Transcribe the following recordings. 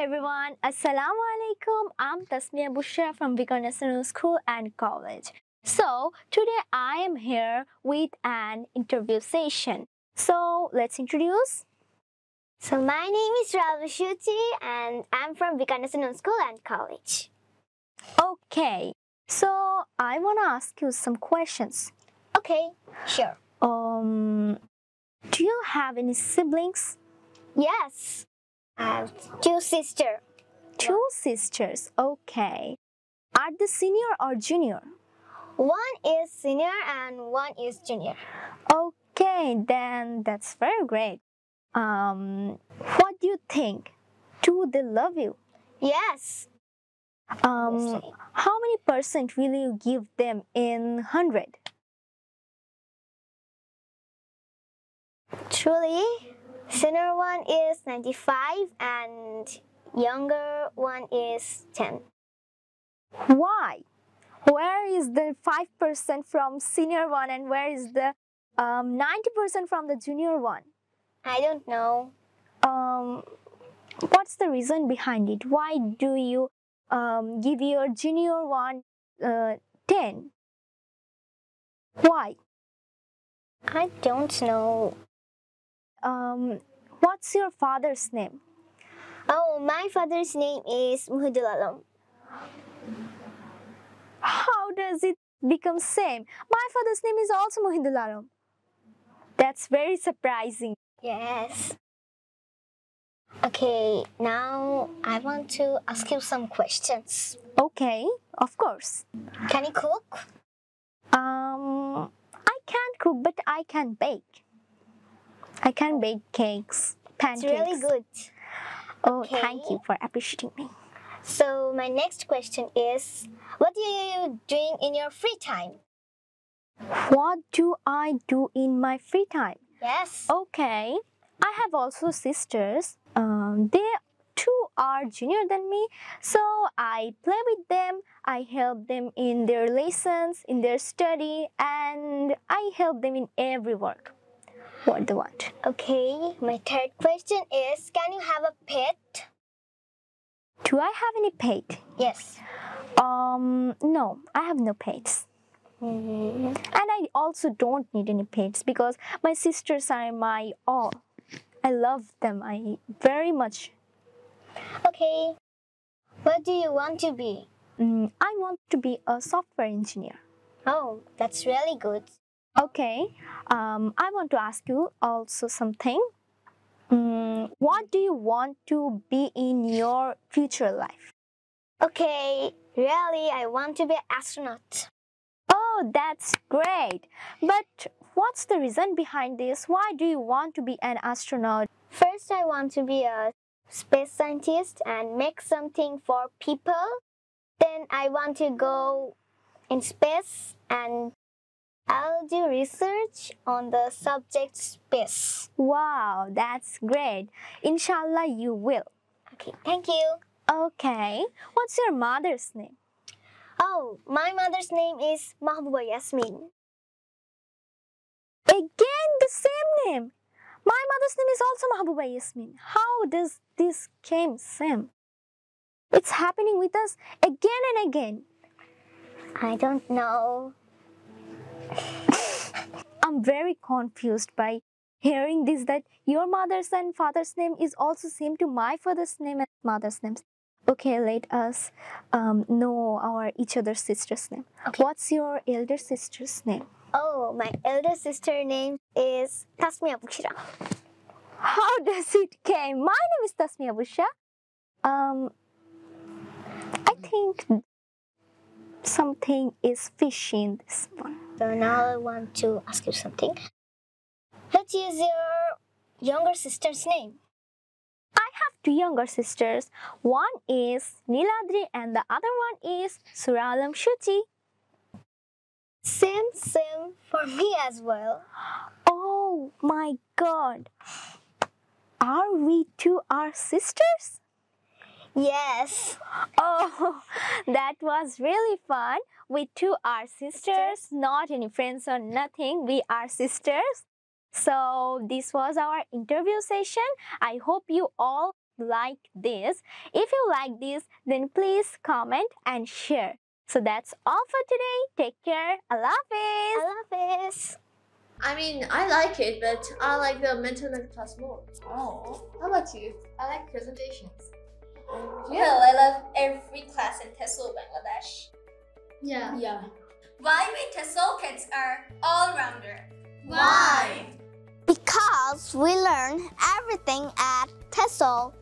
everyone. Assalamu alaikum. I'm Tasmia Bushra from Viqarunnisa Noon School and College. So, today I am here with an interview session. So, let's introduce. So my name is Shuchi and I'm from Viqarunnisa Noon School and College. Okay. So, I want to ask you some questions. Okay, sure. Um, do you have any siblings? Yes, I have two sisters. Two sisters. Okay. Are they senior or junior? One is senior and one is junior. Okay, then that's very great. Um, what do you think? Do they love you? Yes. Um, how many percent will you give them in hundred? Truly, senior one is 95 and younger one is 10. Why? Where is the five percent from senior one, and where is the um ninety percent from the junior one? I don't know. Um, what's the reason behind it? Why do you um give your junior one uh ten? Why? I don't know. Um, what's your father's name? Oh, my father's name is Muhidul Alam. How does it become same? My father's name is also Mohindul Alam. That's very surprising. Yes. Okay, now I want to ask you some questions. Okay, of course. Can you cook? Um, I can't cook, but I can bake. I can bake cakes, pancakes. It's really good. Oh, thank you for appreciating me. So my next question is, what are you doing in your free time? What do I do in my free time? Yes. Okay, I have also sisters. Um, they too are junior than me, so I play with them. I help them in their lessons, in their study, and I help them in every work. What they want. Okay. My third question is, can you have a pet? Do I have any pet? Yes. Um, no, I have no pets. Mhm. And I also don't need any pets because my sisters are my all. I love them. I very much. Okay. What do you want to be? Mm, I want to be a software engineer. Oh, that's really good. Okay. Um, I want to ask you also something. Mm, what do you want to be in your future life? Okay. Really, I want to be an astronaut. Oh, that's great. But what's the reason behind this? Why do you want to be an astronaut? First, I want to be a space scientist and make something for people. Then, I want to go in space and I'll do research on the subject space. Wow, that's great. Inshallah, you will. Okay, thank you. Okay. What's your mother's name? Oh, my mother's name is Mahbuba Yasmin. Again, the same name. My mother's name is also Mahbuba Yasmin. How does this came same? It's happening with us again and again. I don't know. I'm very confused by hearing this that your mother's and father's name is also same to my father's name and mother's names. Okay, let us um, know our each other's sister's name. Okay. What's your elder sister's name? Oh, my elder sister name is Tasmia Bushra. How does it came? My name is Tasmia Bushra. Um, I think something is fishy in this one. So now I want to ask you something. What is your younger sister's name? I have two younger sisters. One is Niladri and the other one is Suralam Shuchi. Same, same for me as well. Oh my god. Are we two our sisters? Yes. Oh, that was really fun. We two are sisters, not any friends or nothing. We are sisters. So, this was our interview session. I hope you all like this. If you like this, then please comment and share. So that's all for today. Take care. I love Allah Hafiz. Allah Hafiz. I mean, I like it, but I like the mental math class more. Oh, How about you? I like presentations. Well, I love every class in TESOL Bangladesh. Yeah. Yeah. Why we TESOL kids are all-rounder? Why? Because we learn everything at TESOL.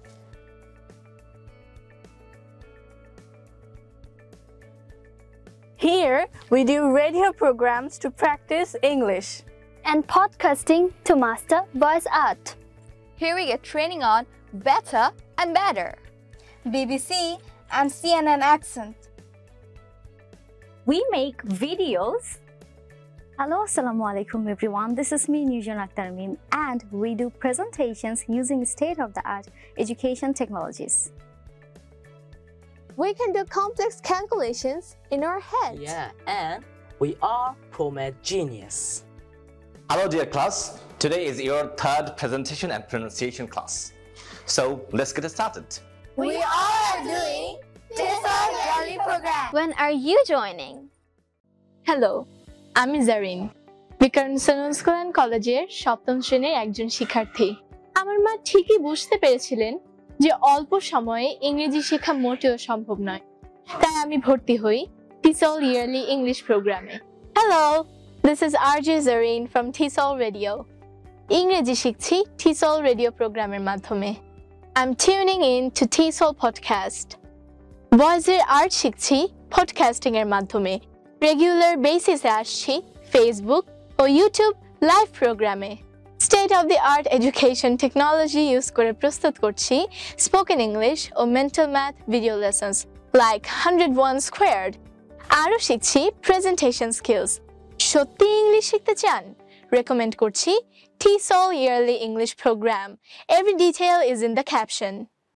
Here, we do radio programs to practice English. and podcasting to master voice art. Here we get training on better and better. BBC and CNN accent. We make videos. Hello, Assalamu alaikum everyone. This is me, Nujan Akhtar Mim, and we do presentations using state-of-the-art education technologies. We can do complex calculations in our head. Yeah, and we are ProMed Genius. Hello, dear class. Today is your third presentation and pronunciation class. So let's get started. We all are doing TESOL Yearly Program. When are you joining? Hello আমি Zarin বিকারণ school and কলেজের সপ্তম শ্রেণির একজন শিক্ষার্থী। আমার মা ঠিকই বুঝতে পেরেছিলেন যে অল্প সময়ে ইংরেজি শেখা মোটেও সম্ভব নয়। তাই আমি ভর্তি হই টিসল ইয়ারলি ইংলিশ প্রোগ্রামে hello this is R J Zarin from TESOL radio ইংরেজি শিখছি টিসল রেডিও প্রোগ্রামের মাধ্যমে। I'm tuning in to TESOL podcast ভয়েসের আর্ট শিখছি পডকাস্টিং এর মাধ্যমে। রেগুলার বেসিসে আসছি ফেসবুক ও ইউটিউব লাইভ প্রোগ্রামে state of the art education technology use করে প্রস্তুত করছি স্পোকেন ইংলিশ ও mental math video lessons like hundred one squared আরও শিখছি প্রেজেন্টেশন স্কিলস সত্যি ইংলিশ শিখতে চান? রেকমেন্ড করছি TESOL Yearly English Program. Every detail is in the caption.